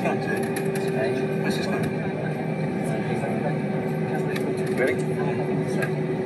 this going to? Where's this going? Ready?